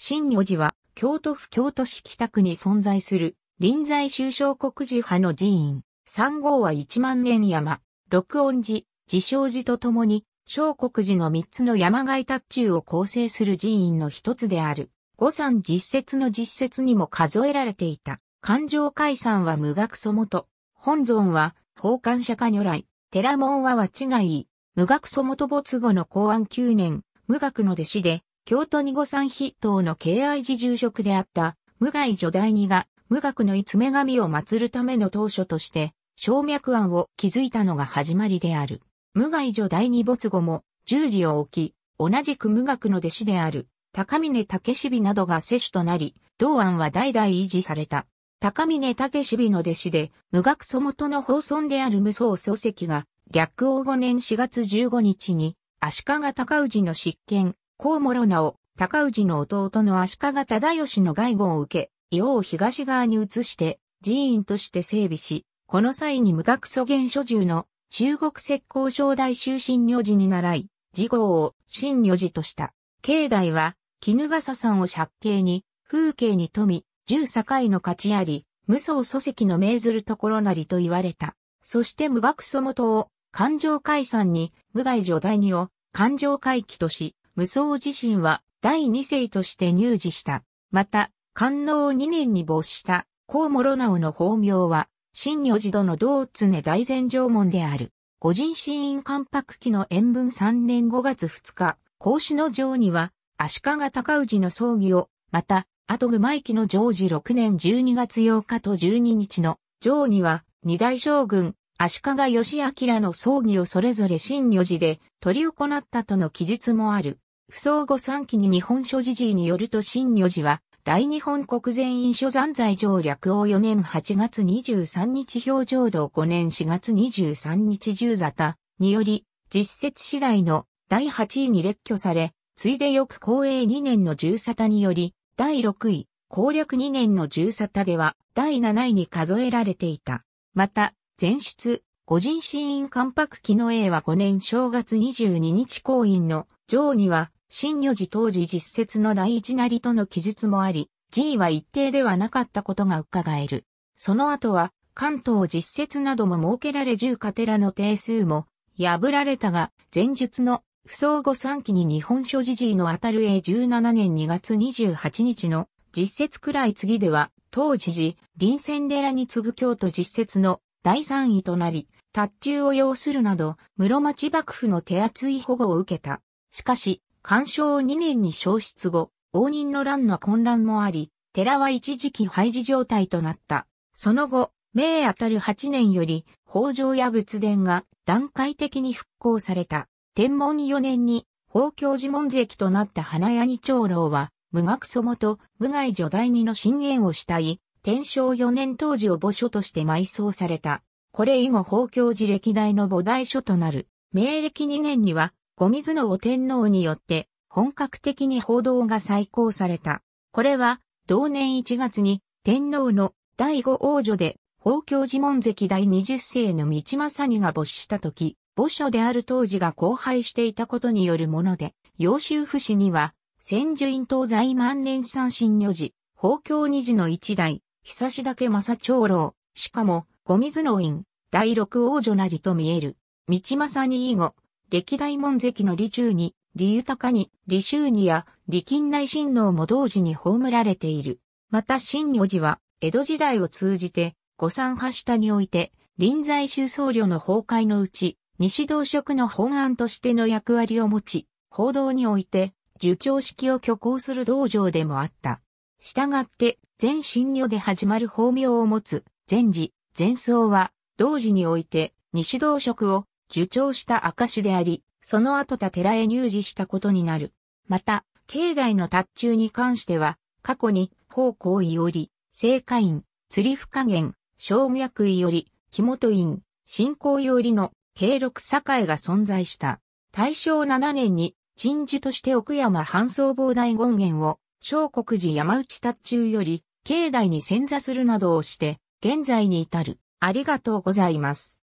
新如寺は京都府京都市北区に存在する臨済宗小国寺派の寺院。三号は一万年山、六音寺、自称寺とともに小国寺の三つの山街達中を構成する寺院の一つである。五山実説の実説にも数えられていた。環状解散は無学祖元。本尊は、宝冠釈迦如来。寺門は和違い。無学祖元没後の公安九年、無学の弟子で、京都二五山筆頭の敬愛寺住職であった、無害女大二が、無学の五目神を祀るための当初として、小脈案を築いたのが始まりである。無害女第二没後も十字を置き、同じく無学の弟子である高峰竹志などが世主となり、同案は代々維持された。高峰竹志の弟子で、無学祖元の法尊である無双祖石が、略王5年4月15日に、足利高氏の執権、高諸直、高氏の弟の足利忠義の外語を受け、伊を東側に移して、寺院として整備し、この際に無学祖元所住の中国石膏正大修神如寺に習い、次号を新如寺とした。境内は、絹笠山を借景に、風景に富み、十境の勝ちあり、無双祖石の命ずるところなりと言われた。そして無学祖元を、環状海山に、無害女第二を、環状海期とし、無双自身は第二世として入寺した。また、官能二年に没した、高諸直の法名は、新如寺殿道常大前上門である。五人死因関白期の延文3年5月2日、孔子の城には、足利高氏の葬儀を、また、後具前期の常時6年12月8日と12日の城には、二大将軍、足利義明の葬儀をそれぞれ新如寺で取り行ったとの記述もある。不相後三期に日本書時事によると新如寺は、大日本国前印書残罪上略王4年8月23日表情道5年4月23日十沙汰により、実説次第の第8位に列挙され、ついで翌公営2年の十沙汰により、第6位、攻略2年の十沙汰では、第7位に数えられていた。また、前出、五人死因関白期の A は5年正月22日公院の上には、新如寺当時実説の第一なりとの記述もあり、G は一定ではなかったことが伺える。その後は、関東実説なども設けられ十家寺の定数も破られたが、前述の不相互三期に日本書時事の当たる A17 年2月28日の実説くらい次では、当時寺、臨戦寺に次ぐ京都実説の第三位となり、達中を要するなど、室町幕府の手厚い保護を受けた。しかし、干渉2年に消失後、応仁の乱の混乱もあり、寺は一時期廃寺状態となった。その後、明あたる8年より、北条や仏殿が段階的に復興された。天文4年に、法教寺門跡となった花屋に長老は、無学祖元、無害女第二の進言をしたい、天正4年当時を墓所として埋葬された。これ以後法教寺歴代の菩提所となる。明暦2年には、後水のお天皇によって本格的に報道が再興された。これは同年1月に天皇の第五王女で法教寺門跡第20世の道正にが没した時、墓所である当時が荒廃していたことによるもので、洋州府市には、千住院東西万年三神女寺、法教二寺の一代、久しだけ正長老、しかも、五水の院、第六王女なりと見える。道正に以後、歴代門跡の李中に、李豊に、李修にや、李近内親王も同時に葬られている。また新如寺は、江戸時代を通じて、五山派下において、臨済宗僧侶の崩壊のうち、西道職の本案としての役割を持ち、報道において、受長式を挙行する道場でもあった。したがって、全新如で始まる法名を持つ、禅寺、禅僧は、同時において、西道職を受長した証であり、その後た寺へ入寺したことになる。また、境内の達中に関しては、過去に、方向医より、聖火院、釣り不加減、小脈医より、木本院、信仰よりの、経録栄が存在した。大正7年に、鎮守として奥山半僧坊大権現を、小国寺山内達中より、境内に潜座するなどをして、現在に至る。ありがとうございます。